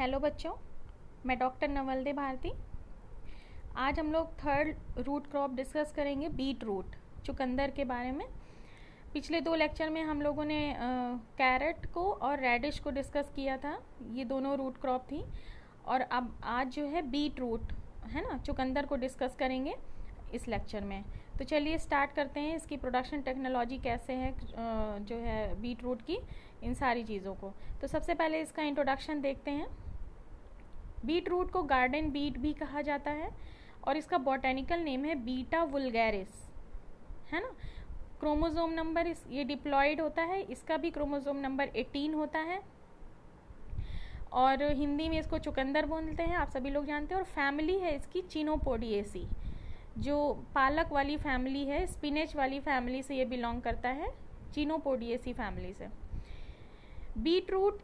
Hello बच्चों, मैं doctor नवलदे Bharti. आज हम लोग थर्ड रूट क्रॉप डिस्कस करेंगे, बीट रूट, चुकंदर के बारे में। पिछले दो लेक्चर में हम लोगों ने कैरेट को और रेडिश को डिस्कस किया था। ये दोनों रूट क्रॉप थी। और अब आज जो है बीट रूट, है ना, चुकंदर को डिस्कस करेंगे इस लेक्चर में। तो चलिए स्टार्ट करते हैं इसकी प्रोडक्शन टेक्नोलॉजी कैसे है जो है बीट रूट की, इन सारी चीज़ों को। तो सबसे पहले इसका इंट्रोडक्शन देखते हैं। बीट रूट को गार्डन बीट भी कहा जाता है और इसका बॉटेनिकल नेम है बीटा वुलगैरिस। है ना? क्रोमोजोम नंबर इस, ये डिप्लॉयड होता है, इसका भी क्रोमोजोम नंबर 18 होता है। और हिंदी में इसको चुकंदर बोलते हैं, आप सभी लोग जानते हैं, और फैमिली है इसकी चीनोपोडिएसी जो पालक वाली फैमिली है स्पिनेच वाली फैमिली से ये बिलोंग करता है चीनोपोडिएसी फैमिली से। Beetroot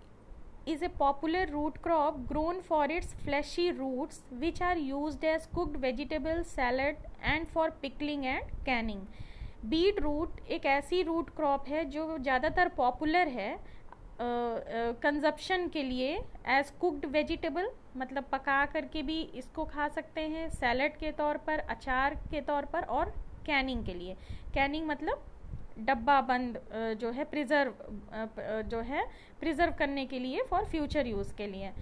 is a popular root crop grown for its fleshy roots which are used as cooked vegetable salad and for pickling and canning beetroot एक ऐसी रूट क्रॉप है जो ज़्यादातर पॉपुलर है कंजप्शन uh, uh, के लिए as cooked vegetable मतलब पका करके भी इसको खा सकते हैं सैलड के तौर पर अचार के तौर पर और कैनिंग के लिए कैनिंग मतलब डब्बा बंद जो है प्रिजर्व जो है प्रिजर्व करने के लिए फॉर फ्यूचर यूज़ के लिए।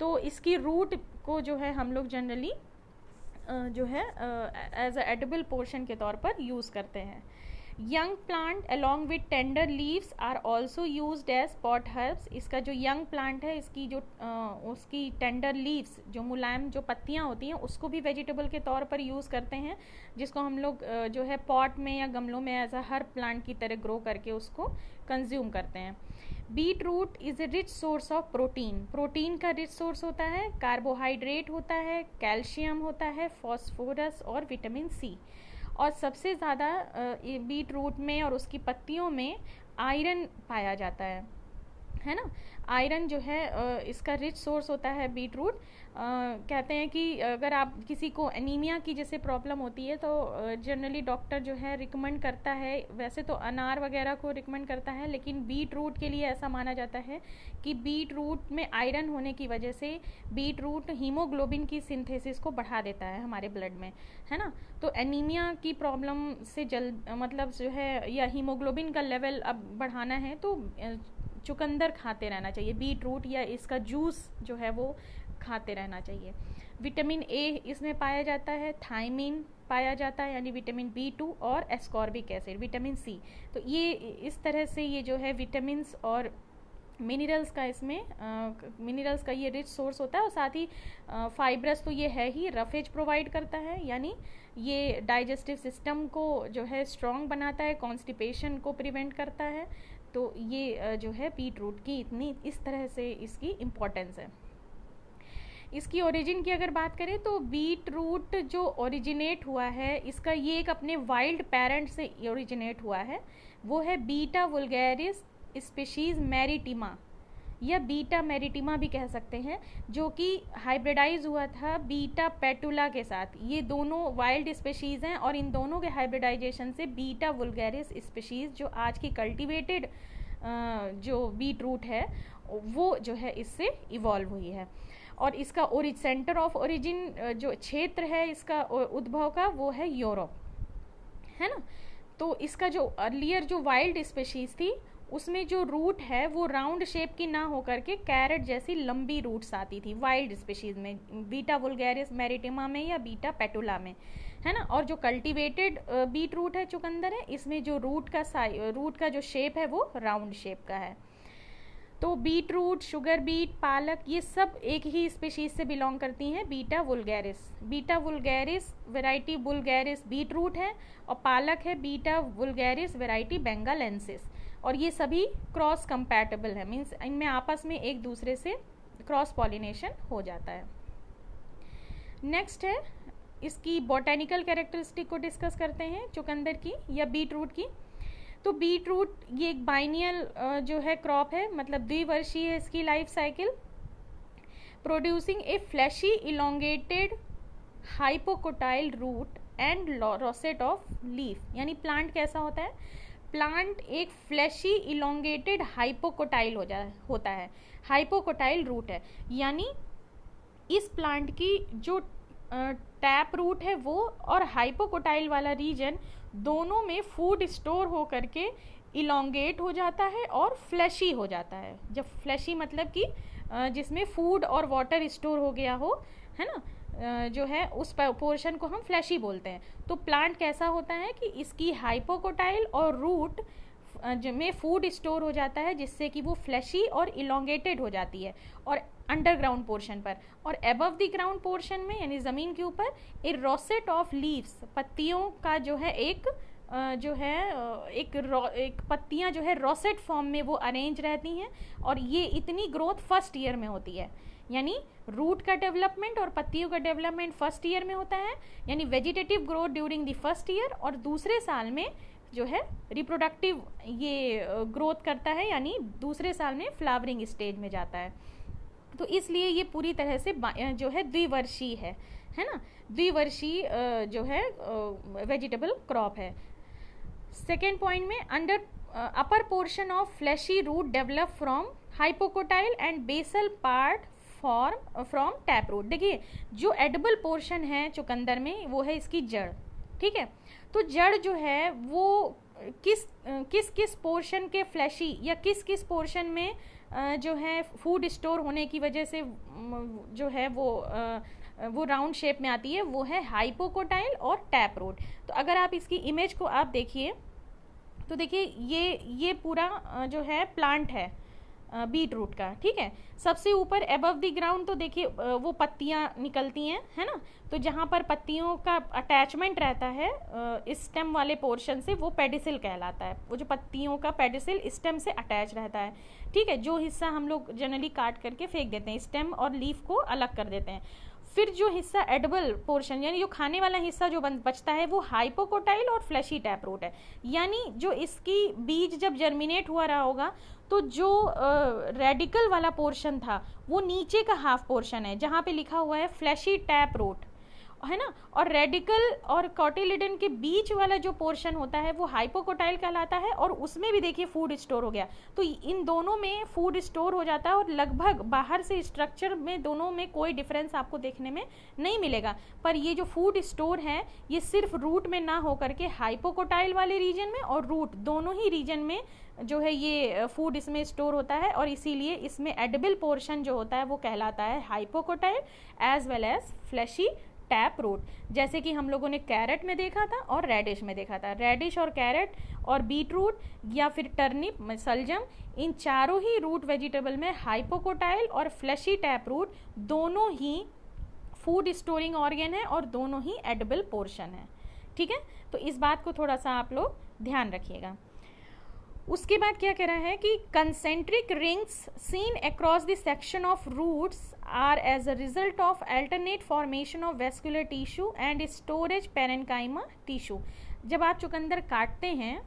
तो इसकी रूट को जो है हम लोग जनरली जो है एज अ एडिबल पोर्शन के तौर पर यूज़ करते हैं। Young plant along with tender leaves are also use as pot herbs इसका जो यंग प्लांट है इसकी जो आ, उसकी टेंडर लीव्स जो मुलायम जो पत्तियाँ होती हैं उसको भी वेजिटेबल के तौर पर यूज़ करते हैं जिसको हम लोग जो है पॉट में या गमलों में एज अ हर प्लांट की तरह ग्रो करके उसको कंज्यूम करते हैं। Beetroot is a rich source of protein protein का रिच सोर्स होता है कार्बोहाइड्रेट होता है कैल्शियम होता है फॉस्फोरस और विटामिन सी और सबसे ज़्यादा बीट रूट में और उसकी पत्तियों में आयरन पाया जाता है। है ना? आयरन जो है इसका रिच सोर्स होता है बीट रूट कहते हैं कि अगर आप किसी को एनीमिया की जैसे प्रॉब्लम होती है तो जनरली डॉक्टर जो है रिकमेंड करता है, वैसे तो अनार वगैरह को रिकमेंड करता है, लेकिन बीट रूट के लिए ऐसा माना जाता है कि बीट रूट में आयरन होने की वजह से बीट रूट हीमोग्लोबिन की सिंथेसिस को बढ़ा देता है हमारे ब्लड में, है ना? तो एनीमिया की प्रॉब्लम से जल मतलब जो है, या हीमोग्लोबिन का लेवल अब बढ़ाना है तो चुकंदर खाते रहना चाहिए बीट रूट या इसका जूस जो है वो खाते रहना चाहिए। विटामिन ए इसमें पाया जाता है थाइमिन पाया जाता है, यानी विटामिन बी टू और एस्कॉर्बिक एसिड, विटामिन सी तो ये इस तरह से ये जो है विटामिन और मिनरल्स का इसमें मिनरल्स का ये रिच सोर्स होता है और साथ ही फाइब्रस तो ये है ही, रफेज प्रोवाइड करता है, यानी ये डाइजेस्टिव सिस्टम को जो है स्ट्रॉन्ग बनाता है, कॉन्स्टिपेशन को प्रिवेंट करता है। तो ये जो है बीट रूट की इतनी, इस तरह से इसकी इम्पोर्टेंस है। इसकी ओरिजिन की अगर बात करें तो बीट रूट जो ओरिजिनेट हुआ है, इसका ये एक अपने वाइल्ड पेरेंट से ओरिजिनेट हुआ है। वो है बीटा वुलगैरिस स्पेशीज मैरिटिमा या बीटा मेरिटिमा भी कह सकते हैं, जो कि हाइब्रिडाइज हुआ था बीटा पेटुला के साथ। ये दोनों वाइल्ड स्पेशीज़ हैं और इन दोनों के हाइब्रिडाइजेशन से बीटा वुलगैरिस स्पेशीज़ जो आज की कल्टिवेटेड जो बीट रूट है, वो जो है इससे इवॉल्व हुई है। और इसका ओरिज सेंटर ऑफ़ ओरिजिन जो क्षेत्र है इसका उद्भव का, वो है यूरोप। है ना? तो इसका जो अर्लियर जो वाइल्ड स्पेशीज थी उसमें जो रूट है, वो राउंड शेप की ना होकर के कैरेट जैसी लंबी रूट्स आती थी वाइल्ड स्पेशीज में बीटा वुलगैरिस मेरिटिमा में या बीटा पेटुला में, है ना? और जो कल्टीवेटेड बीट रूट है चुकंदर है, इसमें जो रूट का साइ रूट का जो शेप है वो राउंड शेप का है। तो बीट रूट शुगर बीट पालक, ये सब एक ही स्पेशीज से बिलोंग करती हैं Beta vulgaris Beta vulgaris variety vulgaris beetroot है, और पालक है बीटा वुलगैरिस वेराइटी बेंगालेंसिस और ये सभी क्रॉस कंपैटिबल है। मीन्स इनमें आपस में एक दूसरे से क्रॉस पॉलिनेशन हो जाता है। नेक्स्ट है, इसकी बॉटेनिकल कैरेक्टरिस्टिक को डिस्कस करते हैं, चुकंदर की या बीट रूट की। तो बीट रूट ये एक बाइनियल जो है क्रॉप है मतलब द्विवर्षीय है इसकी life cycle producing a fleshy elongated hypocotyl root and rosette of leaf यानी प्लांट कैसा होता है? प्लांट एक फ्लैशी इलोंगेटेड हाइपोकोटाइल हो जा, होता है। हाइपोकोटाइल रूट है। यानी इस प्लांट की जो टैप रूट है वो और हाइपोकोटाइल वाला रीजन दोनों में फ़ूड स्टोर हो करके इलोंगेट हो जाता है और फ्लैशी हो जाता है। जब फ्लैशी मतलब कि जिसमें फ़ूड और वाटर स्टोर हो गया हो है ना? जो है, उस पोर्शन को हम फ्लैशी बोलते हैं। तो प्लांट कैसा होता है कि इसकी हाइपोकोटाइल और रूट में फ़ूड स्टोर हो जाता है, जिससे कि वो फ्लैशी और इलोंगेटेड हो जाती है, और अंडरग्राउंड पोर्शन पर। और एबव द ग्राउंड पोर्शन में, यानी ज़मीन के ऊपर ए रोसेट ऑफ़ लीव्स पत्तियों का जो है एक जो है एक एक पत्तियाँ जो है रोसेट फॉर्म में वो अरेंज रहती हैं, और ये इतनी ग्रोथ फ़र्स्ट ईयर में होती है। यानी रूट का डेवलपमेंट और पत्तियों का डेवलपमेंट फ़र्स्ट ईयर में होता है, यानी vegetative growth during the first year और दूसरे साल में जो है रिप्रोडक्टिव ये ग्रोथ करता है, यानी दूसरे साल में फ्लावरिंग स्टेज में जाता है। तो इसलिए ये पूरी तरह से जो है द्विवर्षीय है है ना? द्विवर्षीय जो है वेजिटेबल क्रॉप है। सेकेंड पॉइंट में under upper portion of fleshy root develop from hypocotyl and basal part form from tap root देखिए, जो एडिबल पोर्शन है चुकंदर में, वो है इसकी जड़, ठीक है? तो जड़ जो है, वो किस किस किस पोर्शन के फ्लैशी या किस किस पोर्शन में जो है फ़ूड स्टोर होने की वजह से जो है वो वो राउंड शेप में आती है, वो है हाइपोकोटाइल और टैप रोड तो अगर आप इसकी इमेज को आप देखिए तो देखिए, ये ये पूरा जो है प्लांट है बीट रूट का, ठीक है? सबसे ऊपर एबव द ग्राउंड तो देखिए वो पत्तियाँ निकलती हैं, है ना? तो जहाँ पर पत्तियों का अटैचमेंट रहता है इस स्टेम वाले पोर्शन से वो पेडिसिल कहलाता है। वो जो पत्तियों का पेडिसिल स्टेम से अटैच रहता है, ठीक है? जो हिस्सा हम लोग जनरली काट करके फेंक देते हैं स्टेम और लीफ को अलग कर देते हैं। फिर जो हिस्सा एडबल पोर्शन यानी जो खाने वाला हिस्सा जो बचता है, वो हाइपोकोटाइल और फ्लैशी टैप रूट है। यानी जो इसकी बीज जब जर्मिनेट हुआ रहा होगा तो जो रेडिकल वाला पोर्शन था, वो नीचे का हाफ़ पोर्शन है, जहाँ पे लिखा हुआ है फ्लैशी टैप रूट है ना? और रेडिकल और कॉटिलिडन के बीच वाला जो पोर्शन होता है, वो हाइपोकोटाइल कहलाता है और उसमें भी देखिए फ़ूड स्टोर हो गया। तो इन दोनों में फ़ूड स्टोर हो जाता है और लगभग बाहर से स्ट्रक्चर में दोनों में कोई डिफरेंस आपको देखने में नहीं मिलेगा। पर ये जो फ़ूड स्टोर है, ये सिर्फ़ रूट में ना होकर के हाइपोकोटाइल वाले रीजन में और रूट दोनों ही रीजन में जो है ये फ़ूड इसमें स्टोर होता है और इसीलिए इसमें एडिबल पोर्शन जो होता है, वो कहलाता है hypocotyl as well as fleshy tap root, जैसे कि हम लोगों ने कैरेट में देखा था और रेडिश में देखा था। रेडिश और कैरेट और बीट रूट या फिर टर्निप सलजम इन चारों ही रूट वेजिटेबल में हाइपोकोटाइल और फ्लैशी टैप रूट दोनों ही फ़ूड स्टोरिंग ऑर्गेन है और दोनों ही एडिबल पोर्शन है। ठीक है? तो इस बात को थोड़ा सा आप लोग ध्यान रखिएगा। उसके बाद क्या कह रहा है कि concentric rings seen across the section of roots are as a result of alternate formation of vascular tissue and storage parenchyma tissue जब आप चुकंदर काटते हैं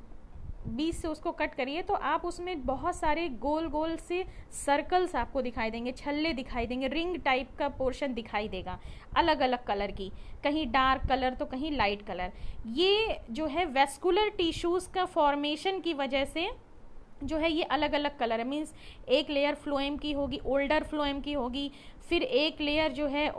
बीच से उसको कट करिए तो आप उसमें बहुत सारे गोल गोल से सर्कल्स आपको दिखाई देंगे, छल्ले दिखाई देंगे रिंग टाइप का पोर्शन दिखाई देगा अलग अलग कलर की। कहीं डार्क कलर तो कहीं लाइट कलर ये जो है वेस्कुलर टिश्यूज़ का फॉर्मेशन की वजह से जो है ये अलग अलग कलर है। मीन्स एक लेयर फ्लोएम की होगी ओल्डर फ्लोएम की होगी, फिर एक लेयर जो है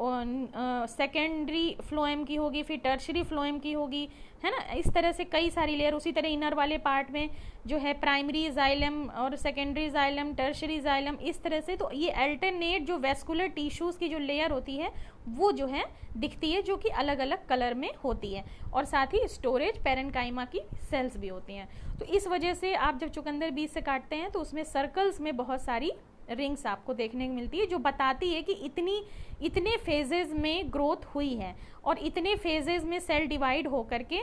सेकेंडरी फ्लोएम की होगी, फिर टर्शरी फ्लोएम की होगी है ना? इस तरह से कई सारी लेयर उसी तरह इनर वाले पार्ट में जो है प्राइमरी जाइलम और सेकेंडरी जाइलम टर्शरी जाइलम इस तरह से तो ये अल्टरनेट जो वेस्कुलर टिश्यूज़ की जो लेयर होती है, वो जो है दिखती है, जो कि अलग अलग कलर में होती है। और साथ ही स्टोरेज पेरेंकाइमा की सेल्स भी होती हैं। तो इस वजह से आप जब चुकंदर बीज से काटते हैं तो उसमें सर्कल्स में बहुत सारी रिंग्स आपको देखने को मिलती है, जो बताती है कि इतनी, इतने फेजेस में ग्रोथ हुई है और इतने फेजेस में सेल डिवाइड हो करके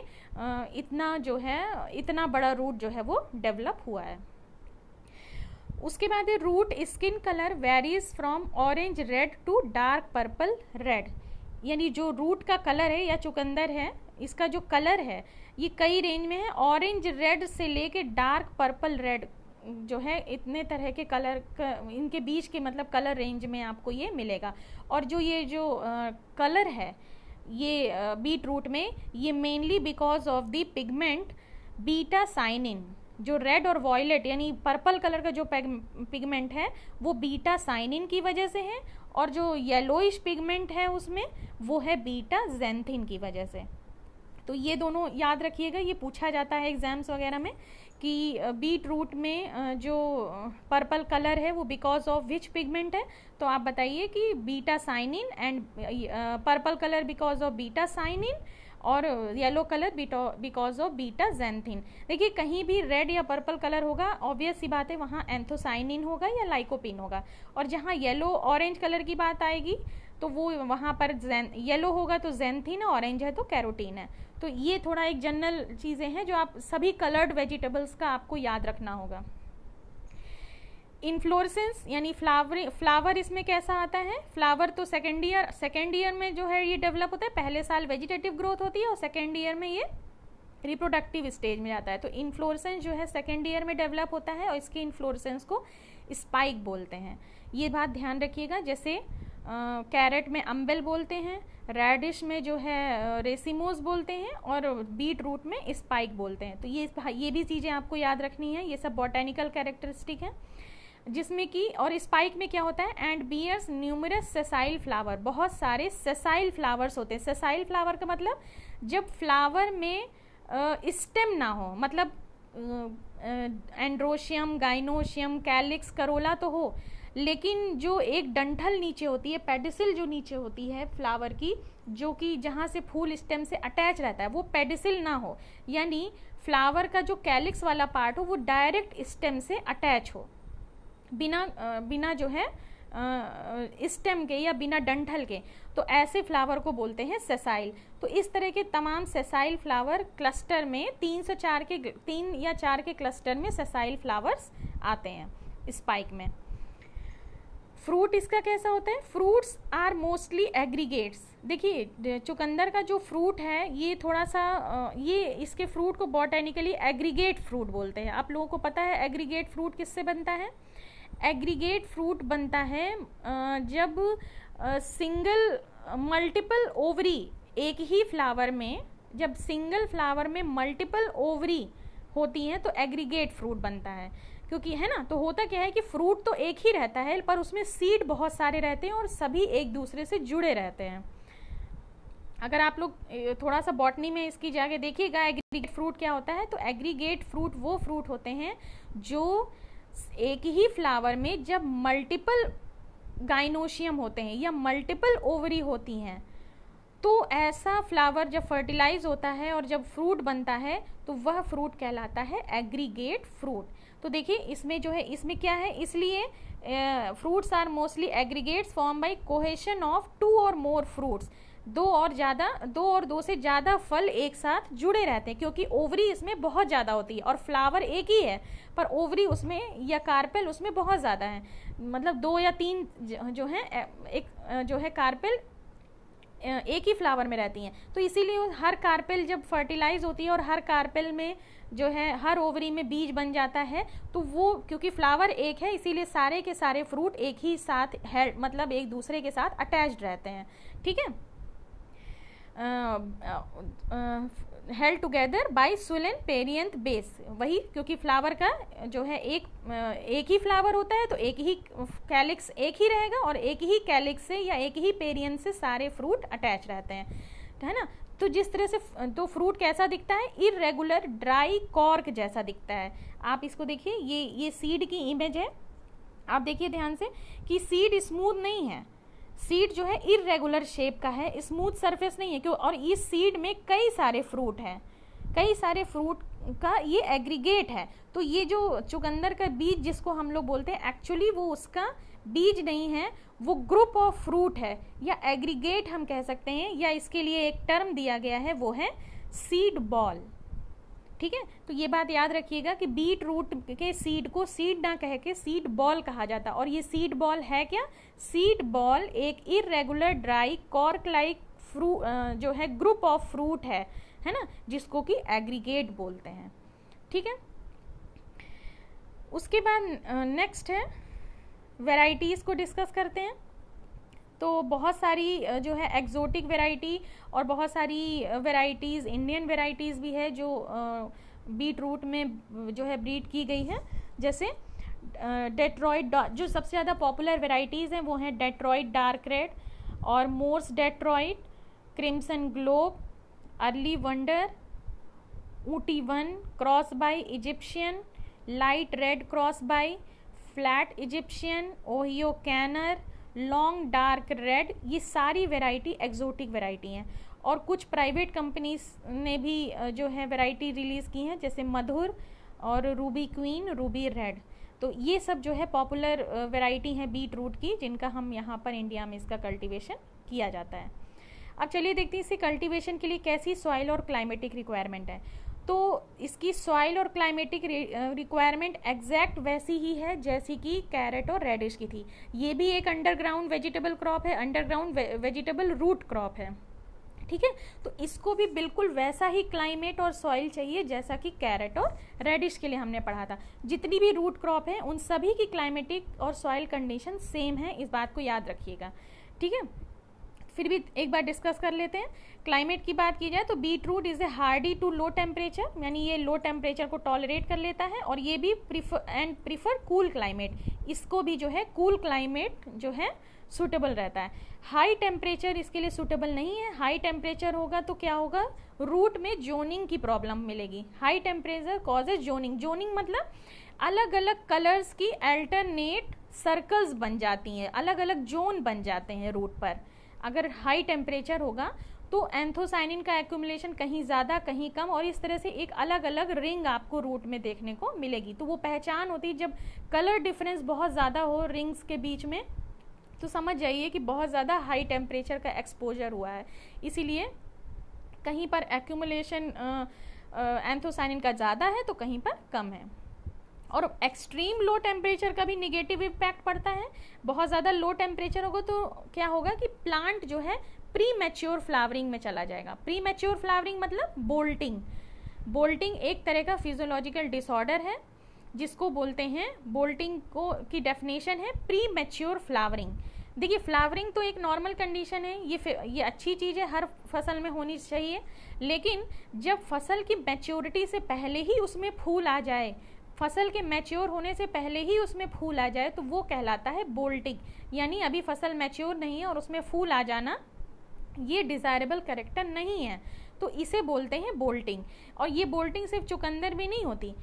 इतना जो है, इतना बड़ा रूट जो है वो डेवलप हुआ है। उसके बाद root skin colour varies from orange red to dark purple red यानी जो रूट का कलर है या चुकंदर है, इसका जो कलर है, ये कई रेंज में है। ऑरेंज रेड से लेके डार्क पर्पल रेड जो है, इतने तरह के कलर इनके बीच के मतलब कलर रेंज में आपको ये मिलेगा। और जो ये जो कलर है, ये बीट रूट में, ये mainly because of the pigment betacyanin जो रेड और वॉयलेट यानी पर्पल कलर का जो पिगमेंट है, वो बीटा साइनिन की वजह से है, और जो येलोइश पिगमेंट है उसमें, वो है बीटा जेंथिन की वजह से। तो ये दोनों याद रखिएगा, ये पूछा जाता है एग्ज़ाम्स वगैरह में। कि बीट रूट में जो पर्पल कलर है, वो बिकॉज़ ऑफ़ विच पिगमेंट है? तो आप बताइए कि betacyanin and purple colour because of betacyanin और yellow colour because of betaxanthin देखिए, कहीं भी रेड या पर्पल कलर होगा ऑब्वियस सी बात है, वहाँ एंथोसाइनिन होगा या लाइकोपिन होगा। और जहाँ येलो ऑरेंज कलर की बात आएगी तो वो वहाँ पर येलो होगा तो जेंथिन है ऑरेंज है तो कैरोटीन है। तो ये थोड़ा एक जनरल चीज़ें हैं जो आप सभी कलर्ड वेजिटेबल्स का आपको याद रखना होगा। इन्फ्लोरसेंस यानी फ्लावर फ्लावर इसमें कैसा आता है? फ्लावर तो सेकेंड ईयर सेकेंड ईयर में जो है ये डेवलप होता है, पहले साल वेजिटेटिव ग्रोथ होती है और सेकेंड ईयर में ये रिप्रोडक्टिव स्टेज में जाता है। तो इन्फ्लोरसेंस जो है सेकेंड ईयर में डेवलप होता है और इसके इन्फ्लोरसेंस को स्पाइक बोलते हैं। ये बात ध्यान रखिएगा, जैसे कैरेट में अम्बेल बोलते हैं रेडिश में जो है रेसिमोस बोलते हैं और बीट रूट में स्पाइक बोलते हैं। तो ये ये भी चीज़ें आपको याद रखनी है। ये सब बॉटेनिकल कैरेक्टरिस्टिक हैं, जिसमें कि, और स्पाइक में क्या होता है? And bears numerous sessile flower बहुत सारे सेसाइल फ्लावर्स होते हैं। सेसाइल फ्लावर का मतलब जब फ्लावर में स्टेम ना हो मतलब एंड्रोशियम गाइनोशियम कैलिक्स करोला तो हो लेकिन जो एक डंठल नीचे होती है, पेडिसिल जो नीचे होती है फ्लावर की, जो कि जहाँ से फूल स्टेम से अटैच रहता है, वो पेडिसिल ना हो। यानी फ्लावर का जो कैलिक्स वाला पार्ट हो, वो डायरेक्ट स्टेम से अटैच हो। बिना बिना जो है स्टेम के या बिना डंठल के। तो ऐसे फ्लावर को बोलते हैं सेसाइल। तो इस तरह के तमाम सेसाइल फ्लावर क्लस्टर में तीन से चार के, तीन या चार के क्लस्टर में सेसाइल फ्लावर्स आते हैं, स्पाइक में। फ्रूट इसका कैसा होता है? Fruits are mostly aggregates. देखिए चुकंदर का जो फ्रूट है, ये थोड़ा सा ये इसके फ्रूट को बॉटेनिकली एग्रीगेट फ्रूट बोलते हैं। आप लोगों को पता है एग्रीगेट फ्रूट किससे बनता है? एग्रीगेट फ्रूट बनता है जब सिंगल मल्टीपल ओवरी एक ही फ्लावर में, जब सिंगल फ्लावर में मल्टीपल ओवरी होती हैं तो एग्रीगेट फ्रूट बनता है। क्योंकि है ना तो होता क्या है कि फ्रूट तो एक ही रहता है, पर उसमें सीड बहुत सारे रहते हैं और सभी एक दूसरे से जुड़े रहते हैं। अगर आप लोग थोड़ा सा बॉटनी में इसकी जाके देखिएगा एग्रीगेट फ्रूट क्या होता है तो एग्रीगेट फ्रूट वो फ्रूट होते हैं जो एक ही फ्लावर में जब मल्टीपल गाइनोशियम होते हैं या मल्टीपल ओवरी होती हैं तो ऐसा फ्लावर जब फर्टिलाइज होता है और जब फ्रूट बनता है तो वह फ्रूट कहलाता है एग्रीगेट फ्रूट तो देखिए, इसमें जो है, इसमें क्या है? इसलिए fruits are mostly aggregates form by cohesion of two और मोर फ्रूट्स दो और ज़्यादा, दो और दो से ज़्यादा फल एक साथ जुड़े रहते हैं, क्योंकि ओवरी इसमें बहुत ज़्यादा होती है और फ्लावर एक ही है, पर ओवरी उसमें या कार्पेल उसमें बहुत ज़्यादा है। मतलब दो या तीन जो है एक जो है कार्पेल एक ही फ्लावर में रहती हैं। तो इसीलिए हर कार्पेल जब फर्टिलाइज होती है और हर कार्पेल में जो है, हर ओवरी में बीज बन जाता है तो वो, क्योंकि फ्लावर एक है, इसीलिए सारे के सारे फ्रूट एक ही साथ है मतलब एक दूसरे के साथ अटैच्ड रहते हैं। ठीक है? Held together by swollen perianth base वही, क्योंकि फ्लावर का जो है, एक एक ही फ्लावर होता है तो एक ही कैलिक्स एक ही रहेगा, और एक ही कैलिक्स से या एक ही पेरियन से सारे फ्रूट अटैच रहते हैं। है ना? तो जिस तरह से तो फ्रूट कैसा दिखता है? इरेगुलर ड्राई कॉर्क जैसा दिखता है। आप इसको देखिए, ये ये सीड की इमेज है। आप देखिए ध्यान से कि सीड स्मूथ नहीं है। सीड जो है इरेगुलर शेप का है स्मूथ सरफेस नहीं है, क्यों? और इस सीड में कई सारे फ्रूट हैं। कई सारे फ्रूट का ये एग्रीगेट है। तो ये जो चुकंदर का बीज जिसको हम लोग बोलते हैं एक्चुअली वो उसका बीज नहीं है, वो ग्रुप ऑफ़ फ्रूट है, या एग्रीगेट हम कह सकते हैं, या इसके लिए एक टर्म दिया गया है, वो है सीड बॉल ठीक है? तो ये बात याद रखिएगा कि बीट रूट के सीड को सीड ना कह के सीड बॉल कहा जाता है। और ये सीड बॉल है क्या? सीड बॉल एक irregular dry cork like fruit जो है ग्रुप ऑफ़ फ्रूट है। है ना, जिसको कि एग्रीगेट बोलते हैं। ठीक है? उसके बाद नेक्स्ट है वेराइटीज़ को डिस्कस करते हैं। तो बहुत सारी जो है एक्जोटिक वेराइटी और बहुत सारी वेराइटीज़ इंडियन वेराइटीज़ भी है जो बीट रूट में, जो है ब्रीड की गई है। जैसे डेट्रॉइड जो सबसे ज़्यादा पॉपुलर वेराइटीज़ हैं वो हैं डेट्रॉइड डार्क रेड और Morse's Detroit crimson globe early wonder, Ooty one Crosby Egyptian, light red Crosby flat Egyptian, Ohio canner, long dark red, ये सारी वेराइटी एक्जोटिक वेराइटी हैं। और कुछ प्राइवेट कंपनीज़ ने भी जो है वैरायटी रिलीज़ की हैं, जैसे मधुर और रूबी क्वीन, रूबी रेड। तो ये सब जो है पॉपुलर वैरायटी हैं बीट रूट की, जिनका हम यहाँ पर इंडिया में इसका कल्टीवेशन किया जाता है। अब चलिए देखते हैं इससे कल्टीवेशन के लिए कैसी सॉइल और क्लाइमेटिक रिक्वायरमेंट है। तो इसकी सॉइल और क्लाइमेटिक रिक्वायरमेंट एग्जैक्ट वैसी ही है, जैसी कि कैरेट और रेडिश की थी। ये भी एक अंडरग्राउंड वेजिटेबल क्रॉप है अंडरग्राउंड वेजिटेबल रूट क्रॉप है। ठीक है? तो इसको भी बिल्कुल वैसा ही क्लाइमेट और सॉइल चाहिए, जैसा कि कैरेट और रेडिश के लिए हमने पढ़ा था। जितनी भी रूट क्रॉप है, उन सभी की क्लाइमेटिक और सॉइल कंडीशन सेम है, इस बात को याद रखिएगा। ठीक है? फिर भी एक बार डिस्कस कर लेते हैं। क्लाइमेट की बात की जाए तो beetroot is a hardy to low temperature यानी ये लो टेम्परेचर को टॉलरेट कर लेता है और ये भी prefer and prefer cool climate इसको भी जो है कूल cool क्लाइमेट जो है सुटेबल रहता है। हाई टेम्परेचर इसके लिए सुटेबल नहीं है। हाई टेम्परेचर होगा तो क्या होगा? रूट में जोनिंग की प्रॉब्लम मिलेगी। High temperature causes zoning zoning मतलब अलग अलग कलर्स की अल्टरनेट सर्कल्स बन जाती हैं। अलग अलग जोन बन जाते हैं रूट पर। अगर हाई टेम्परेचर होगा तो एंथोसाइनिन का एक्यूमुलेशन कहीं ज़्यादा, कहीं कम, और इस तरह से एक अलग अलग रिंग आपको रूट में देखने को मिलेगी। तो वो पहचान होती है जब कलर डिफरेंस बहुत ज़्यादा हो रिंग्स के बीच में तो समझ जाइए कि बहुत ज़्यादा हाई टेम्परेचर का एक्सपोजर हुआ है। इसीलिए कहीं पर एक्यूमुलेशन एंथोसाइनिन का ज़्यादा है तो कहीं पर कम है। और एक्सट्रीम लो टेम्परेचर का भी निगेटिव इम्पैक्ट पड़ता है। बहुत ज़्यादा लो टेम्परेचर होगा तो क्या होगा कि प्लांट जो है प्री मैच्योर फ्लावरिंग में चला जाएगा। प्री मैच्योर फ्लावरिंग मतलब बोल्टिंग बोल्टिंग एक तरह का फिजियोलॉजिकल डिसऑर्डर है, जिसको बोलते हैं बोल्टिंग को, की डेफिनेशन है प्री मैच्योर फ्लावरिंग देखिए फ्लावरिंग तो एक नॉर्मल कंडीशन है, ये ये अच्छी चीज़ है, हर फ़सल में होनी चाहिए, लेकिन जब फ़सल की मैच्योरिटी से पहले ही उसमें फूल आ जाए फ़सल के मैच्योर होने से पहले ही उसमें फूल आ जाए तो वो कहलाता है बोल्टिंग। यानी अभी फ़सल मैच्योर नहीं है और उसमें फूल आ जाना, ये डिज़ायरेबल करेक्टर नहीं है। तो इसे बोलते हैं बोल्टिंग। और ये बोल्टिंग सिर्फ़ चुकंदर में नहीं होती।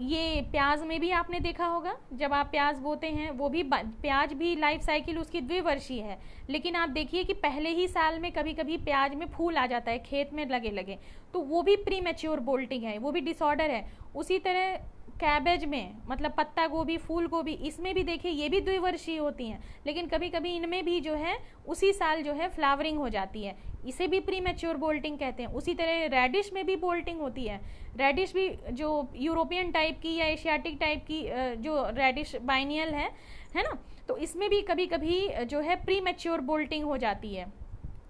ये प्याज में भी आपने देखा होगा, जब आप प्याज बोते हैं, वो भी प्याज भी लाइफ साइकिल उसकी द्विवर्षीय है। लेकिन आप देखिए कि पहले ही साल में कभी कभी प्याज में फूल आ जाता है, खेत में लगे लगे तो वो भी प्री मेच्योर बोल्टिंग है, वो भी डिसऑर्डर है। उसी तरह कैबेज में मतलब पत्ता गोभी, फूल गोभी, इसमें भी देखिए, ये भी द्विवर्षीय होती हैं। लेकिन कभी कभी इनमें भी जो है, उसी साल जो है, फ्लावरिंग हो जाती है। इसे भी प्री मेच्योर बोल्टिंग कहते हैं। उसी तरह रेडिश में भी बोल्टिंग होती है। रेडिश भी जो यूरोपियन टाइप की या एशियाटिक टाइप की जो रेडिश बाइनियल है है ना? तो इसमें भी कभी कभी जो है प्री मेच्योर बोल्टिंग हो जाती है।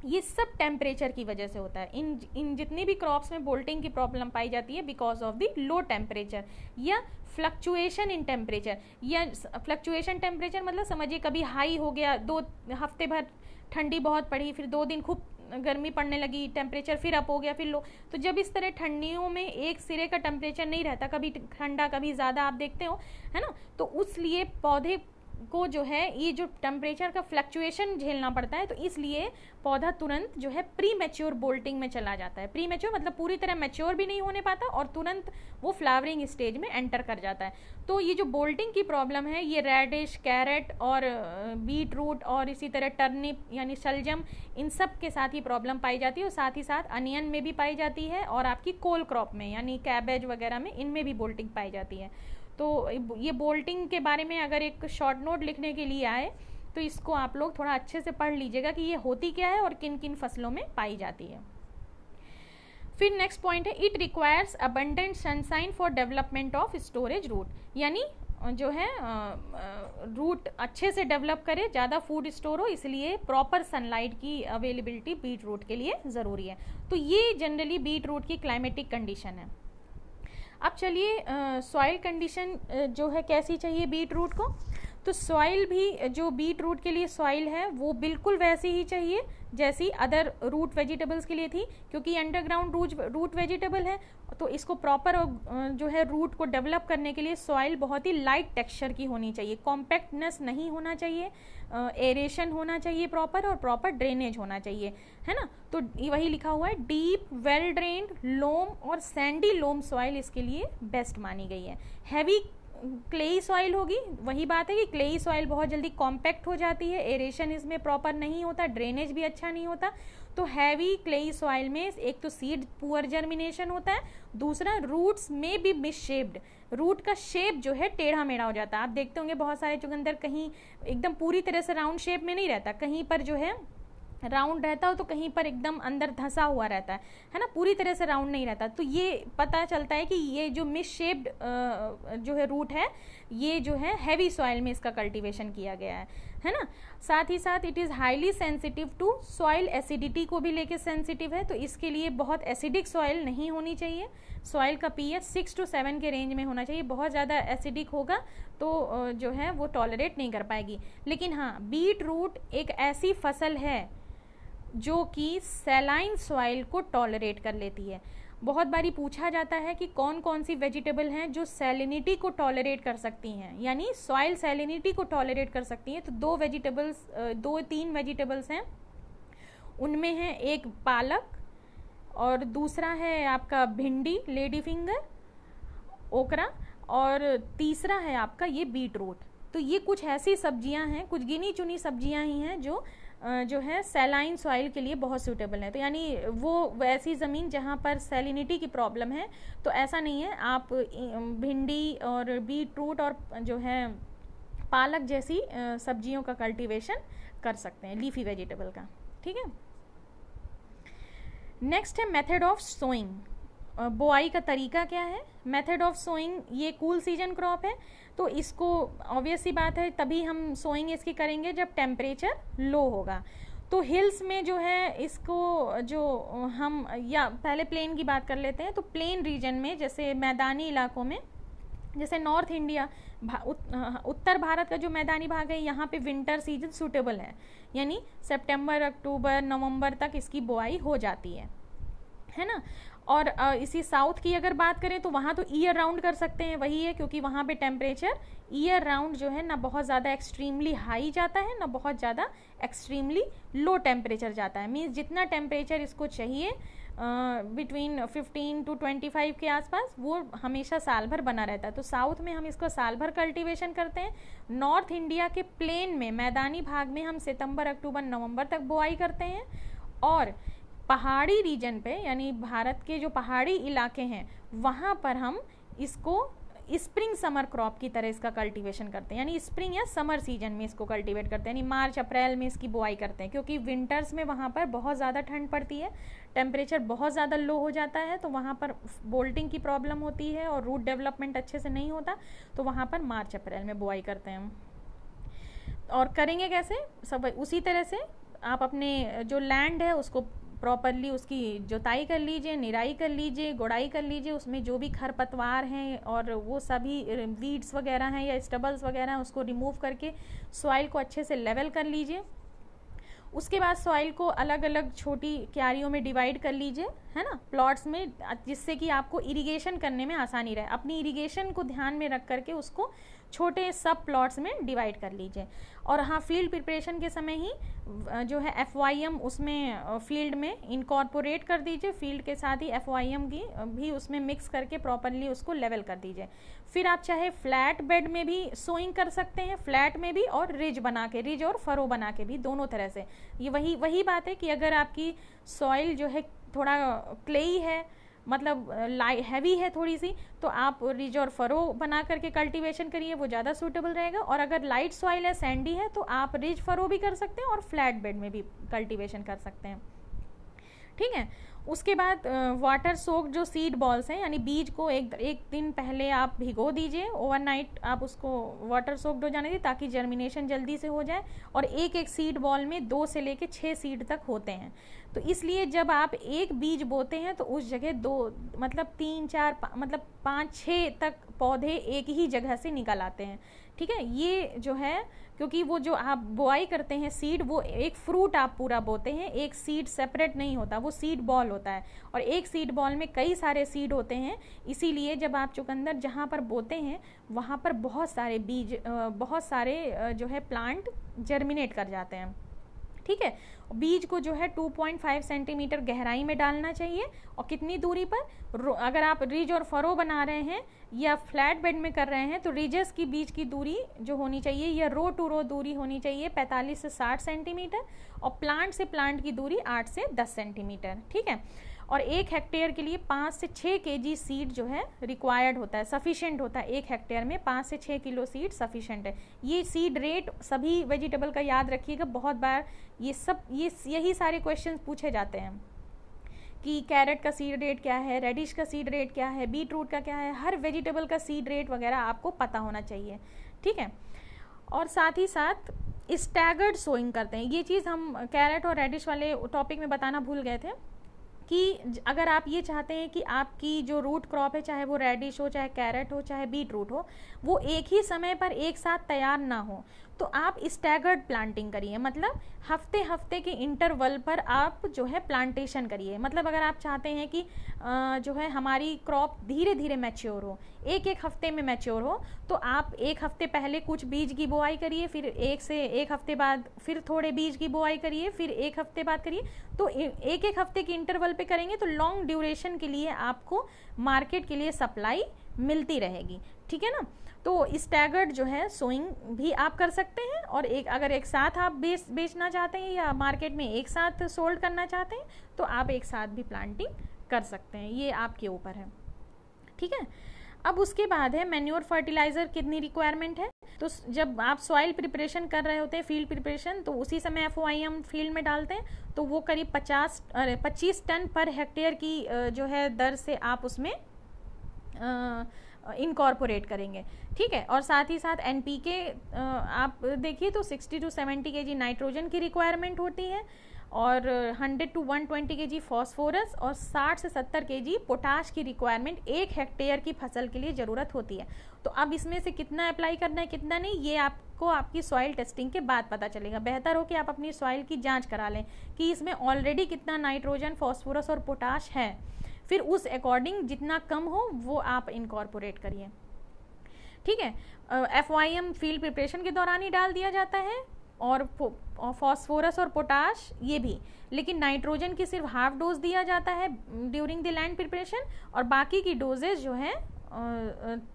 ये सब टेम्परेचर की वजह से होता है। इन इन जितनी भी क्रॉप्स में बोल्टिंग की प्रॉब्लम पाई जाती है because of the low temperature या फ्लक्चुएशन इन टेम्परेचर या फ्लक्चुएशन टेम्परेचर मतलब समझिए कभी हाई हो गया, दो हफ़्ते भर ठंडी बहुत पड़ी, फिर दो दिन खूब गर्मी पड़ने लगी टेम्परेचर फिर अप हो गया, फिर लो तो जब इस तरह ठंडियों में एक सिरे का टेम्परेचर नहीं रहता, कभी ठंडा, कभी ज़्यादा आप देखते हो, है ना? तो उस लिए पौधे को जो है, ये जो टेम्परेचर का फ्लक्चुएशन झेलना पड़ता है तो इसलिए पौधा तुरंत जो है प्री मेच्योर बोल्टिंग में चला जाता है। प्री मेच्योर मतलब पूरी तरह मेच्योर भी नहीं होने पाता और तुरंत वो फ्लावरिंग स्टेज में एंटर कर जाता है। तो ये जो बोल्टिंग की प्रॉब्लम है, ये रेडिश कैरेट और बीट रूट और इसी तरह टर्निप यानी सलजम इन सब के साथ ही प्रॉब्लम पाई जाती है और साथ ही साथ अनियन में भी पाई जाती है और आपकी कोल क्रॉप में यानी कैबेज वगैरह में इनमें भी बोल्टिंग पाई जाती है। तो ये बोल्टिंग के बारे में अगर एक शॉर्ट नोट लिखने के लिए आए तो इसको आप लोग थोड़ा अच्छे से पढ़ लीजिएगा कि ये होती क्या है और किन किन फ़सलों में पाई जाती है। फिर नेक्स्ट पॉइंट है it requires abundant sunshine for development of storage root यानी जो है रूट अच्छे से डेवलप करे, ज़्यादा फ़ूड स्टोर हो, इसलिए प्रॉपर सनलाइट की अवेलेबिलिटी बीट रूट के लिए ज़रूरी है। तो ये जनरली बीट रूट की क्लाइमेटिक कंडीशन है। अब चलिए सॉइल कंडीशन जो है कैसी चाहिए बीट रूट को? तो सॉइल भी, जो बीट रूट के लिए सॉइल है, वो बिल्कुल वैसी ही चाहिए जैसी अदर रूट वेजिटेबल्स के लिए थी, क्योंकि अंडरग्राउंड रूट रूट वेजिटेबल है तो इसको प्रॉपर जो है रूट को डेवलप करने के लिए सॉइल बहुत ही लाइट टेक्सचर की होनी चाहिए। कॉम्पैक्टनेस नहीं होना चाहिए एरेशन होना चाहिए प्रॉपर और प्रॉपर ड्रेनेज होना चाहिए, है ना? तो वही लिखा हुआ है डीप वेल ड्रेन्ड लोम और सैंडी लोम सॉइल इसके लिए बेस्ट मानी गई है। हैवी क्लेई सॉइल होगी। वही बात है कि क्लेई सॉइल बहुत जल्दी कॉम्पैक्ट हो जाती है, एरेशन इसमें प्रॉपर नहीं होता, ड्रेनेज भी अच्छा नहीं होता। तो हैवी क्लेई सॉइल में एक तो सीड पुअर जर्मिनेशन होता है, दूसरा रूट्स में भी मिस शेप्ड रूट का शेप जो है टेढ़ा मेढ़ा हो जाता है। आप देखते होंगे बहुत सारे चुकंदर कहीं एकदम पूरी तरह से राउंड शेप में नहीं रहता, कहीं पर जो है राउंड रहता हो तो कहीं पर एकदम अंदर धंसा हुआ रहता है है ना? पूरी तरह से राउंड नहीं रहता। तो ये पता चलता है कि ये जो मिस शेप्ड जो है रूट है, ये जो है हैवी सॉइल में इसका कल्टीवेशन किया गया है है ना? साथ ही साथ it is highly sensitive to soil acidity को भी लेके सेंसिटिव है तो इसके लिए बहुत एसिडिक सॉइल नहीं होनी चाहिए। सॉइल का पीएच सिक्स टू सेवन के रेंज में होना चाहिए। बहुत ज़्यादा एसिडिक होगा तो जो है वो टॉलरेट नहीं कर पाएगी। लेकिन हाँ बीट रूट एक ऐसी फ़सल है जो कि सेलाइन सॉइल को टॉलरेट कर लेती है। बहुत बारी पूछा जाता है कि कौन कौन सी वेजिटेबल हैं जो सेलिनिटी को टॉलरेट कर सकती हैं। यानी सॉइल सेलिनिटी को टॉलरेट कर सकती हैं। तो दो वेजिटेबल्स दो तीन वेजिटेबल्स हैं। उनमें है एक पालक और दूसरा है आपका भिंडी लेडी फिंगर ओकरा और तीसरा है आपका ये बीट रूट तो ये कुछ ऐसी सब्ज़ियाँ हैं, कुछ गिनी चुनी सब्ज़ियाँ ही हैं जो जो है सेलाइन सॉइल के लिए बहुत सूटेबल है। तो यानी वो ऐसी ज़मीन जहाँ पर सेलिनिटी की प्रॉब्लम है तो ऐसा नहीं है। आप भिंडी और बीट रूट और जो है, पालक जैसी सब्जियों का कल्टीवेशन कर सकते हैं लीफी वेजिटेबल का। ठीक है? नेक्स्ट है मेथड ऑफ़ सोइंग बोआई का तरीका क्या है? मेथड ऑफ़ सोइंग ये कूल सीज़न क्रॉप है तो इसको ऑब्वियस सी बात है, तभी हम सोइंग इसकी करेंगे जब टेम्परेचर लो होगा। तो हिल्स में जो है, इसको जो हम, या पहले प्लेन की बात कर लेते हैं तो प्लेन रीजन में, जैसे मैदानी इलाकों में, जैसे नॉर्थ इंडिया उत्तर भारत का जो मैदानी भाग है, यहाँ पे विंटर सीज़न सूटेबल है। यानी सितंबर अक्टूबर नवंबर तक इसकी बुआई हो जाती है। है ना? और इसी साउथ की अगर बात करें तो वहाँ तो ईयर राउंड कर सकते हैं, वही है क्योंकि वहाँ पे टेम्परेचर ईयर राउंड जो है ना बहुत ज़्यादा एक्सट्रीमली हाई जाता है, ना बहुत ज़्यादा एक्सट्रीमली लो टेम्परेचर जाता है। मीन्स जितना टेम्परेचर इसको चाहिए between fifteen to twenty five के आसपास, वो हमेशा साल भर बना रहता है। तो साउथ में हम इसको साल भर कल्टिवेशन करते हैं। नॉर्थ इंडिया के प्लेन में, मैदानी भाग में हम सितंबर, अक्टूबर, नवंबर तक बुआई करते हैं। और पहाड़ी रीजन पे, यानी भारत के जो पहाड़ी इलाके हैं, वहाँ पर हम इसको स्प्रिंग समर क्रॉप की तरह इसका कल्टीवेशन करते हैं। यानी स्प्रिंग या समर सीज़न में इसको कल्टीवेट करते हैं। यानी मार्च, अप्रैल में इसकी बुआई करते हैं, क्योंकि विंटर्स में वहाँ पर बहुत ज़्यादा ठंड पड़ती है टेम्परेचर बहुत ज़्यादा लो हो जाता है तो वहाँ पर बोल्टिंग की प्रॉब्लम होती है और रूट डेवलपमेंट अच्छे से नहीं होता तो वहाँ पर मार्च, अप्रैल में बुआई करते हैं हम। और करेंगे कैसे? सब उसी तरह से आप अपने जो लैंड है, उसको प्रॉपरली उसकी जोताई कर लीजिए, निराई कर लीजिए, गुड़ाई कर लीजिए, उसमें जो भी खरपतवार हैं और वो सभी वीड्स वगैरह हैं या स्टबल्स वगैरह हैं, उसको रिमूव करके सॉइल को अच्छे से लेवल कर लीजिए। उसके बाद सॉइल को अलग अलग छोटी क्यारियों में डिवाइड कर लीजिए, है ना? प्लॉट्स में, जिससे कि आपको इरिगेशन करने में आसानी रहे। अपनी इरिगेशन को ध्यान में रख करके उसको छोटे सब प्लॉट्स में डिवाइड कर लीजिए। और हाँ फ़ील्ड प्रिपरेशन के समय ही जो है एफ़ उसमें फ़ील्ड में इनकॉर्पोरेट कर दीजिए। फ़ील्ड के साथ ही एफ़ की भी उसमें मिक्स करके प्रॉपरली उसको लेवल कर दीजिए। फिर आप चाहे फ्लैट बेड में भी सोइंग कर सकते हैं फ्लैट में भी और रिज बना के रिज और फरो बना के भी, दोनों तरह से। ये वही वही बात है कि अगर आपकी सॉइल जो है थोड़ा क्लेई है मतलब लाइट हैवी है थोड़ी सी तो आप रिज और फरो बना करके कल्टीवेशन करिए, वो ज़्यादा सूटेबल रहेगा। और अगर लाइट सॉइल है सैंडी है तो आप रिज फरो भी कर सकते हैं और फ्लैट बेड में भी कल्टीवेशन कर सकते हैं। ठीक है? उसके बाद वाटर सोक जो सीड बॉल्स हैं, यानी बीज को एक एक दिन पहले आप भिगो दीजिए ओवरनाइट आप उसको वाटर सोक्ड हो जाने दीजिए, ताकि जर्मिनेशन जल्दी से हो जाए, और एक एक सीड बॉल में दो से लेके छः सीड तक होते हैं। तो इसलिए जब आप एक बीज बोते हैं तो उस जगह दो मतलब तीन, चार मतलब पाँच छः तक पौधे एक ही जगह से निकल आते हैं। ठीक है? ये जो है, क्योंकि वो जो आप बुआई करते हैं सीड वो एक फ्रूट आप पूरा बोते हैं, एक सीड सेपरेट नहीं होता, वो सीड बॉल होता है। और एक सीड बॉल में कई सारे सीड होते हैं, इसीलिए जब आप चुकंदर जहाँ पर बोते हैं, वहाँ पर बहुत सारे बीज बहुत सारे जो है प्लांट जर्मिनेट कर जाते हैं। ठीक है? बीज को जो है 2.5 सेंटीमीटर गहराई में डालना चाहिए। और कितनी दूरी पर? अगर आप रिज और फरो बना रहे हैं या फ्लैट बेड में कर रहे हैं तो रिजेस की बीज की दूरी जो होनी चाहिए, या रो टू रो दूरी होनी चाहिए 45 से 60 सेंटीमीटर और प्लांट से प्लांट की दूरी 8 से 10 सेंटीमीटर ठीक है? और एक हेक्टेयर के लिए पाँच से छः के जी सीड जो है रिक्वायर्ड होता है सफिशेंट होता है। एक हेक्टेयर में पाँच से छः किलो सीड सफिशेंट है। ये सीड रेट सभी वेजिटेबल का याद रखिएगा, बहुत बार ये सब, ये यही सारे क्वेश्चन पूछे जाते हैं कि कैरेट का सीड रेट क्या है रेडिश का सीड रेट क्या है बीट रूट का क्या है, हर वेजिटेबल का सीड रेट वगैरह आपको पता होना चाहिए, ठीक है? और साथ ही साथ स्टैगर्ड सोइंग करते हैं। ये चीज़ हम कैरेट और रेडिश वाले टॉपिक में बताना भूल गए थे। कि अगर आप ये चाहते हैं कि आपकी जो रूट क्रॉप है, चाहे वो रेडिश हो, चाहे कैरेट हो, चाहे बीट रूट हो, वो एक ही समय पर एक साथ तैयार ना हो। तो आप स्टैगर्ड प्लांटिंग करिए। मतलब हफ़्ते हफ़्ते के इंटरवल पर आप जो है प्लांटेशन करिए। मतलब अगर आप चाहते हैं कि जो है हमारी क्रॉप धीरे धीरे मैच्योर हो एक एक हफ़्ते में मैच्योर हो तो आप एक हफ़्ते पहले कुछ बीज की बुआई करिए, फिर एक से एक हफ़्ते बाद फिर थोड़े बीज की बुआई करिए, फिर एक हफ़्ते बाद करिए। तो एक एक हफ़्ते के इंटरवल पे करेंगे तो लॉन्ग ड्यूरेशन के लिए आपको मार्केट के लिए सप्लाई मिलती रहेगी। ठीक है ना? तो स्टैगर्ड जो है सोइंग भी आप कर सकते हैं और एक, अगर एक साथ आप बेच बेचना चाहते हैं या मार्केट में एक साथ सोल्ड करना चाहते हैं तो आप एक साथ भी प्लांटिंग कर सकते हैं। ये आपके ऊपर है। ठीक है? अब उसके बाद है मैन्योर फर्टिलाइज़र कितनी रिक्वायरमेंट है? तो जब आप सॉइल प्रिपरेशन कर रहे होते हैं फ़ील्ड प्रिपरेशन तो उसी समय एफ़ हम फ़ील्ड में डालते हैं तो वो करीब पचास, अरे, पच्चीस टन पर हेक्टेयर की जो है, दर से आप उसमें इनकॉर्पोरेट करेंगे। ठीक है? और साथ ही साथ एन पी के आप देखिए तो 60 टू 70 के जी नाइट्रोजन की रिक्वायरमेंट होती है और 100 टू 120 के जी फॉस्फोरस और 60 से 70 के जी पोटाश की रिक्वायरमेंट एक हेक्टेयर की फ़सल के लिए ज़रूरत होती है। तो अब इसमें से कितना अप्लाई करना है, कितना नहीं, ये आपको आपकी सॉइल टेस्टिंग के बाद पता चलेगा। बेहतर हो कि आप अपनी सॉइल की जाँच करा लें कि इसमें ऑलरेडी कितना नाइट्रोजन फॉस्फोरस और पोटाश है। फिर उस अकॉर्डिंग जितना कम हो, वो आप इनकॉर्पोरेट करिए। ठीक है? F Y M field preparation के दौरान ही डाल दिया जाता है, और फॉस्फोरस और पोटाश ये भी। लेकिन नाइट्रोजन की सिर्फ़ हाफ़ डोज दिया जाता है ड्यूरिंग द लैंड प्रिपरेशन और बाकी की डोजेज जो है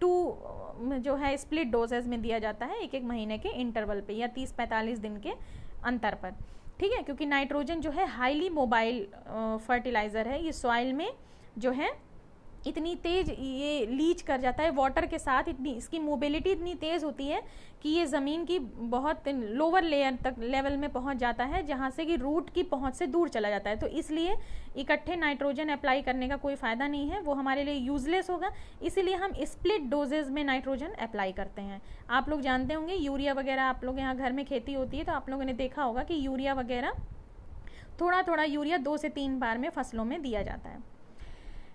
टू जो है स्प्लिट डोजेज में दिया जाता है एक एक महीने के इंटरवल पे, या तीस पैंतालीस दिन के अंतर पर। ठीक है? क्योंकि नाइट्रोजन जो है हाईली मोबाइल फर्टिलाइज़र है, ये सॉइल में जो है, इतनी तेज ये लीच कर जाता है वाटर के साथ, इतनी, इसकी मोबिलिटी इतनी तेज़ होती है कि ये ज़मीन की बहुत लोअर लेयर तक लेवल में पहुँच जाता है, जहाँ से कि रूट की पहुँच से दूर चला जाता है। तो इसलिए इकट्ठे नाइट्रोजन अप्लाई करने का कोई फ़ायदा नहीं है, वो हमारे लिए यूजलेस होगा। इसीलिए हम स्प्लिट डोजेज में नाइट्रोजन अप्लाई करते हैं। आप लोग जानते होंगे, यूरिया वगैरह आप लोग यहाँ घर में खेती होती है तो आप लोगों ने देखा होगा कि यूरिया वगैरह थोड़ा थोड़ा यूरिया दो से तीन बार में फ़सलों में दिया जाता है।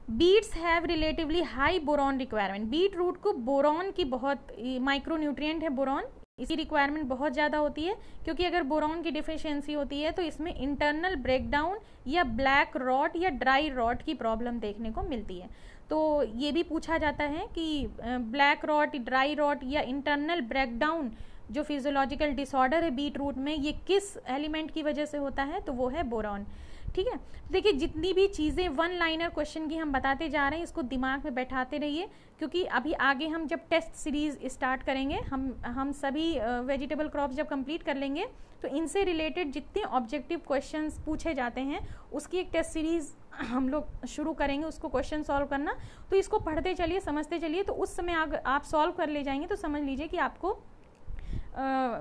Beets have relatively high boron requirement beetroot को बोरॉन की बहुत माइक्रोन्यूट्रिएंट है बोरॉन इसकी रिक्वायरमेंट बहुत ज़्यादा होती है, क्योंकि अगर बोरॉन की डिफिशियंसी होती है तो इसमें इंटरनल ब्रेकडाउन या ब्लैक रॉट या ड्राई रॉट की प्रॉब्लम देखने को मिलती है। तो ये भी पूछा जाता है कि ब्लैक रॉट ड्राई रॉट या इंटरनल ब्रेकडाउन जो फिजियोलॉजिकल डिसऑर्डर है बीट रूट में, ये किस एलिमेंट की वजह से होता है तो वो है बोरॉन। ठीक है? देखिए, जितनी भी चीज़ें वन लाइनर क्वेश्चन की हम बताते जा रहे हैं, इसको दिमाग में बैठाते रहिए, क्योंकि अभी आगे हम जब टेस्ट सीरीज़ स्टार्ट करेंगे, हम हम सभी वेजिटेबल क्रॉप जब कंप्लीट कर लेंगे तो इनसे रिलेटेड जितने ऑब्जेक्टिव क्वेश्चन पूछे जाते हैं, उसकी एक टेस्ट सीरीज़ हम लोग शुरू करेंगे, उसको क्वेश्चन सॉल्व करना। तो इसको पढ़ते चलिए, समझते चलिए तो उस समय अगर आप सॉल्व कर ले जाएँगे तो समझ लीजिए कि आपको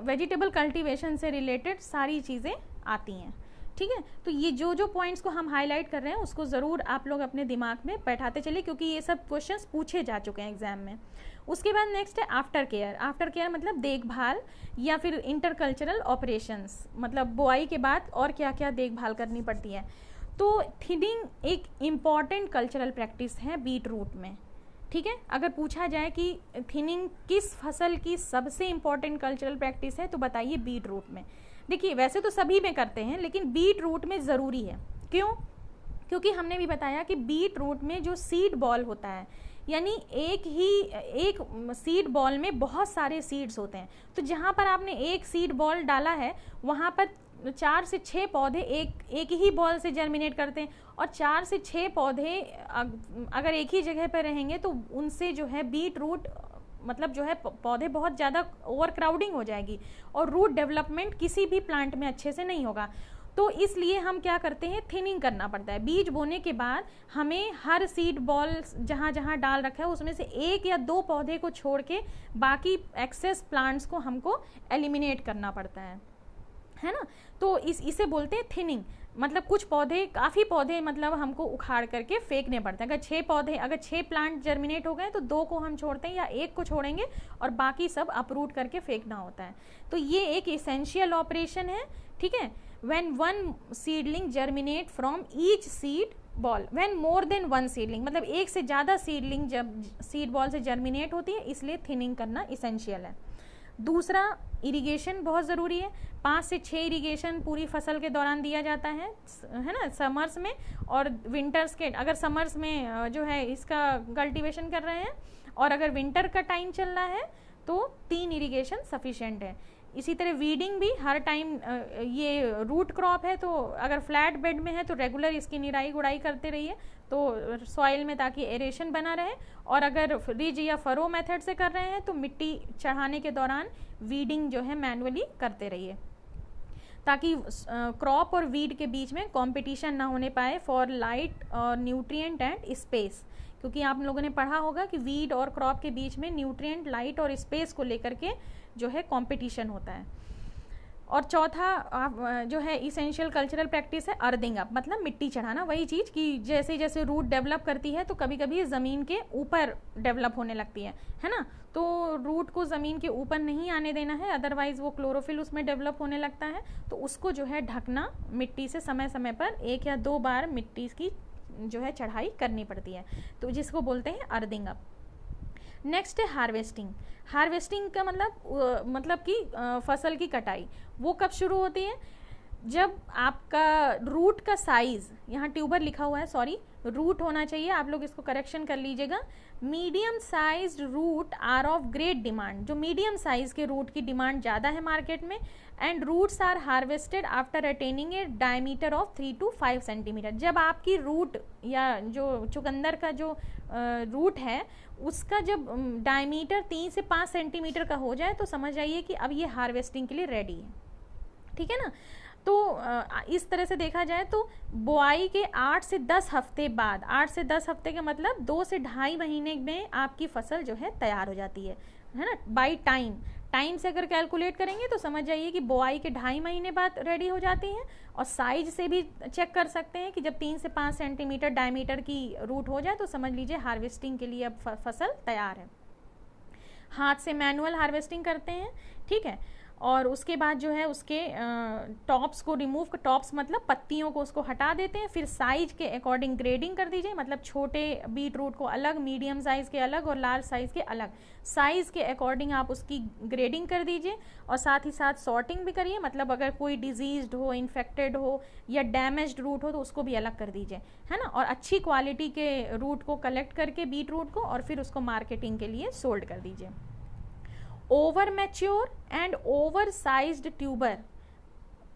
वेजिटेबल कल्टीवेशन से रिलेटेड सारी चीज़ें आती हैं। ठीक है? तो ये जो जो पॉइंट्स को हम हाईलाइट कर रहे हैं, उसको ज़रूर आप लोग अपने दिमाग में बैठाते चलिए, क्योंकि ये सब क्वेश्चंस पूछे जा चुके हैं एग्ज़ाम में। उसके बाद नेक्स्ट है आफ्टर केयर आफ्टर केयर मतलब देखभाल या फिर इंटरकल्चरल ऑपरेशंस मतलब बुआई के बाद और क्या क्या देखभाल करनी पड़ती है। तो थिनिंग एक इंपॉर्टेंट कल्चरल प्रैक्टिस है बीट रूट में। ठीक है? अगर पूछा जाए कि थिनिंग किस फ़सल की सबसे इंपॉर्टेंट कल्चरल प्रैक्टिस है तो बताइए बीट रूट में। देखिए, वैसे तो सभी में करते हैं, लेकिन बीट रूट में ज़रूरी है। क्यों? क्योंकि हमने भी बताया कि बीट रूट में जो सीड बॉल होता है, यानी एक ही, एक सीड बॉल में बहुत सारे सीड्स होते हैं। तो जहाँ पर आपने एक सीड बॉल डाला है, वहाँ पर चार से छः पौधे एक एक ही बॉल से जर्मिनेट करते हैं और चार से छः पौधे अगर एक ही जगह पर रहेंगे तो उनसे जो है बीट रूट मतलब जो है पौधे बहुत ज़्यादा ओवर क्राउडिंग हो जाएगी और रूट डेवलपमेंट किसी भी प्लांट में अच्छे से नहीं होगा। तो इसलिए हम क्या करते हैं थिनिंग करना पड़ता है। बीज बोने के बाद हमें हर सीड बॉल जहाँ जहाँ डाल रखा है, उसमें से एक या दो पौधे को छोड़ के बाकी एक्सेस प्लांट्स को हमको एलिमिनेट करना पड़ता है। है ना? तो इस, इसे बोलते हैं थिनिंग मतलब कुछ पौधे, काफ़ी पौधे मतलब हमको उखाड़ करके फेंकने पड़ते हैं। अगर छः पौधे, अगर छः प्लांट जर्मिनेट हो गए तो दो को हम छोड़ते हैं या एक को छोड़ेंगे और बाकी सब अपरूट करके फेंकना होता है। तो ये एक इसेंशियल ऑपरेशन है, ठीक है? When one seedling germinate from each seed ball when more than one seedling मतलब एक से ज़्यादा सीडलिंग जब सीड बॉल से जर्मिनेट होती है, इसलिए थिनिंग करना इसेंशियल है। दूसरा इरिगेशन बहुत ज़रूरी है। पाँच से छः इरिगेशन पूरी फ़सल के दौरान दिया जाता है है ना? समर्स में और विंटर्स के, अगर समर्स में जो है इसका कल्टीवेशन कर रहे हैं और अगर विंटर का टाइम चल रहा है तो तीन इरिगेशन सफिशेंट है। इसी तरह वीडिंग भी हर टाइम ये रूट क्रॉप है तो अगर फ्लैट बेड में है तो रेगुलर इसकी निराई गुड़ाई करते रहिए। तो सॉइल में ताकि एरेशन बना रहे और अगर रिज या फरो मेथड से कर रहे हैं तो मिट्टी चढ़ाने के दौरान वीडिंग जो है मैनुअली करते रहिए। ताकि क्रॉप और वीड के बीच में कंपटीशन ना होने पाए फॉर लाइट और न्यूट्रिएंट एंड स्पेस क्योंकि आप लोगों ने पढ़ा होगा कि वीड और क्रॉप के बीच में न्यूट्रिएंट लाइट और स्पेस को लेकर के जो है कंपटीशन होता है। और चौथा जो है इसेंशियल कल्चरल प्रैक्टिस है, अर्दिंग अप मतलब मिट्टी चढ़ाना, वही चीज़ कि जैसे जैसे रूट डेवलप करती है तो कभी कभी ज़मीन के ऊपर डेवलप होने लगती है है ना? तो रूट को ज़मीन के ऊपर नहीं आने देना है अदरवाइज़ वो क्लोरोफिल उसमें डेवलप होने लगता है तो उसको जो है ढकना, मिट्टी से समय समय पर एक या दो बार मिट्टी की जो है चढ़ाई करनी पड़ती है तो जिसको बोलते हैं अर्दिंग अप नेक्स्ट है हार्वेस्टिंग हार्वेस्टिंग का मतलब मतलब कि फ़सल की कटाई। वो कब शुरू होती है? जब आपका रूट का साइज़ यहाँ ट्यूबर लिखा हुआ है सॉरी रूट होना चाहिए। आप लोग इसको करेक्शन कर लीजिएगा। Medium size root are of great demand, जो मीडियम साइज़ के रूट की डिमांड ज़्यादा है मार्केट में, and roots are harvested after attaining a diameter of three to five centimetre. जब आपकी रूट या जो चुकंदर का जो रूट है, उसका जब डायमीटर तीन से पाँच सेंटीमीटर का हो जाए तो समझ आइए कि अब ये हार्वेस्टिंग के लिए रेडी है। ठीक है ना? तो इस तरह से देखा जाए तो बुआई के आठ से दस हफ़्ते बाद, आठ से दस हफ़्ते का मतलब दो से ढाई महीने में आपकी फ़सल जो है तैयार हो जाती है है ना? बाई टाइम टाइम से अगर कैलकुलेट करेंगे तो समझ जाइए कि बुआई के ढाई महीने बाद रेडी हो जाती हैं और साइज़ से भी चेक कर सकते हैं कि जब तीन से पाँच सेंटीमीटर डायमीटर की रूट हो जाए तो समझ लीजिए हार्वेस्टिंग के लिए अब फ़सल तैयार है। हाथ से मैनुअल हार्वेस्टिंग करते हैं, ठीक है? और उसके बाद जो है उसके टॉप्स को रिमूव टॉप्स मतलब पत्तियों को उसको हटा देते हैं, फिर साइज़ के अकॉर्डिंग ग्रेडिंग कर दीजिए मतलब छोटे बीट रूट को अलग मीडियम साइज़ के अलग और लार्ज साइज़ के अलग। साइज़ के अकॉर्डिंग आप उसकी ग्रेडिंग कर दीजिए और साथ ही साथ सॉर्टिंग भी करिए मतलब अगर कोई डिज़ीज़ हो इन्फेक्टेड हो या डैमेज रूट हो तो उसको भी अलग कर दीजिए, है ना? और अच्छी क्वालिटी के रूट को कलेक्ट करके बीट रूट को और फिर उसको मार्केटिंग के लिए सोल्ड कर दीजिए। Over mature and oversized tuber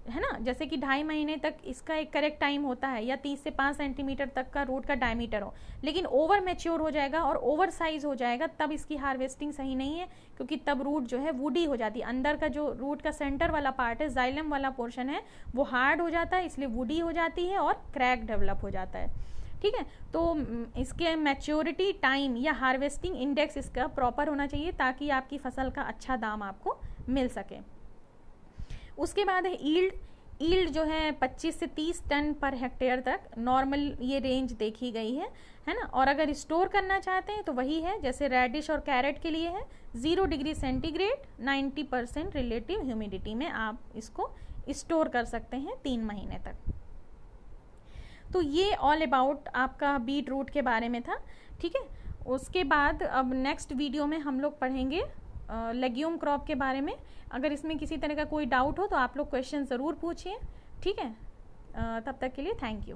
है ना? जैसे कि ढाई महीने तक इसका एक करेक्ट टाइम होता है या तीस से पाँच सेंटीमीटर तक का रूट का डायमीटर हो। लेकिन ओवर मैच्योर हो जाएगा और ओवर साइज़ हो जाएगा, तब इसकी हार्वेस्टिंग सही नहीं है, क्योंकि तब रूट जो है वुडी हो जाती है। अंदर का जो रूट का सेंटर वाला पार्ट है जाइलम वाला पोर्शन है, वो हार्ड हो जाता है, इसलिए वुडी हो जाती है और क्रैक डेवलप हो जाता है। ठीक है? तो इसके मैच्योरिटी टाइम या हार्वेस्टिंग इंडेक्स इसका प्रॉपर होना चाहिए ताकि आपकी फ़सल का अच्छा दाम आपको मिल सके। उसके बाद है ईल्ड ईल्ड जो है 25 से 30 टन पर हेक्टेयर तक नॉर्मल ये रेंज देखी गई है है ना? और अगर स्टोर करना चाहते हैं तो वही है, जैसे रेडिश और कैरेट के लिए है zero degree centigrade 90 percent relative humidity में आप इसको स्टोर कर सकते हैं तीन महीने तक। तो ये ऑल अबाउट आपका बीट रूट के बारे में था, ठीक है? उसके बाद अब नेक्स्ट वीडियो में हम लोग पढ़ेंगे लेग्यूम क्रॉप के बारे में। अगर इसमें किसी तरह का कोई डाउट हो तो आप लोग क्वेश्चन ज़रूर पूछिए, ठीक है? तब तक के लिए थैंक यू